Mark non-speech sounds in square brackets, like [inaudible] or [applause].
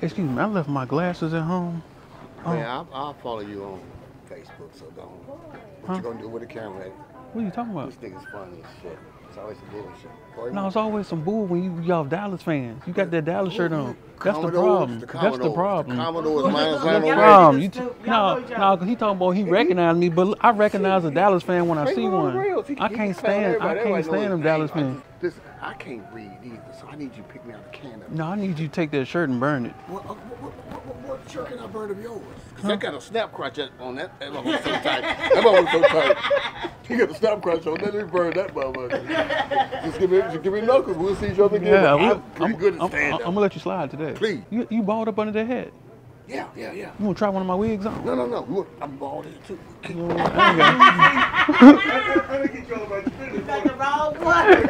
Excuse me, I left my glasses at home. Oh. Man, I'll, I'll follow you on Facebook, so don't. What Huh? you gonna do with the camera? What are you talking about? This nigga's funny as shit. It's always some bullshit. Boy, No, it's always some bull when you y'all Dallas fans. You got that Dallas shirt on. That's the problem. The That's the problem. The Commodores minus That's Lionel the problem. You t- no, know no, other. because he talking about he recognized me, but I recognize a Dallas fan when I see go on the one. I can't found stand. I can't stand them Dallas fans. just- Listen, I can't read either, so I need you to pick me out the can of No, I need you to take that shirt and burn it. What, uh, what, what, what, what, what shirt can I burn of yours? Cause I got a snap crotch on that. That motherfucker so tight. That motherfucker so tight. He got a snap crotch on that. Let me burn that motherfucker. [laughs] Just give me, just give me knuckles. We'll see each other again. Yeah, I'm pretty I'm, good at I'm, stand I'm up. gonna let you slide today. Please. You you balled up under that hat. Yeah, yeah, yeah. You wanna try one of my wigs on? No, no, no. Look, I'm bald head too. Oh, you know what? I ain't got- You got the wrong one.